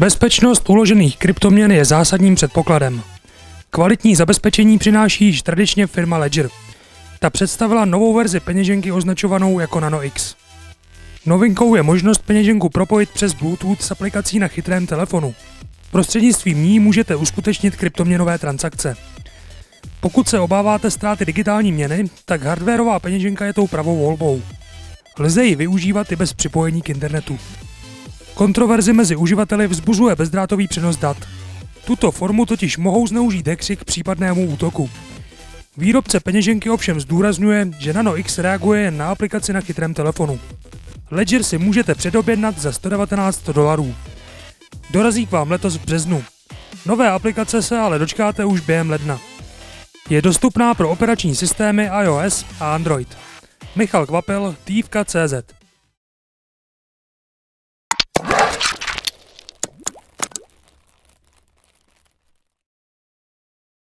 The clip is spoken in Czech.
Bezpečnost uložených kryptoměn je zásadním předpokladem. Kvalitní zabezpečení přináší již tradičně firma Ledger. Ta představila novou verzi peněženky označovanou jako Nano X. Novinkou je možnost peněženku propojit přes Bluetooth s aplikací na chytrém telefonu. Prostřednictvím ní můžete uskutečnit kryptoměnové transakce. Pokud se obáváte ztráty digitální měny, tak hardwareová peněženka je tou pravou volbou. Lze ji využívat i bez připojení k internetu. Kontroverzi mezi uživateli vzbuzuje bezdrátový přenos dat. Tuto formu totiž mohou zneužít hackři k případnému útoku. Výrobce peněženky ovšem zdůrazňuje, že Nano X reaguje jen na aplikaci na chytrém telefonu. Ledger si můžete předobjednat za 119 dolarů. Dorazí k vám letos v březnu. Nové aplikace se ale dočkáte už během ledna. Je dostupná pro operační systémy iOS a Android. Michal Kvapel, Tývka.cz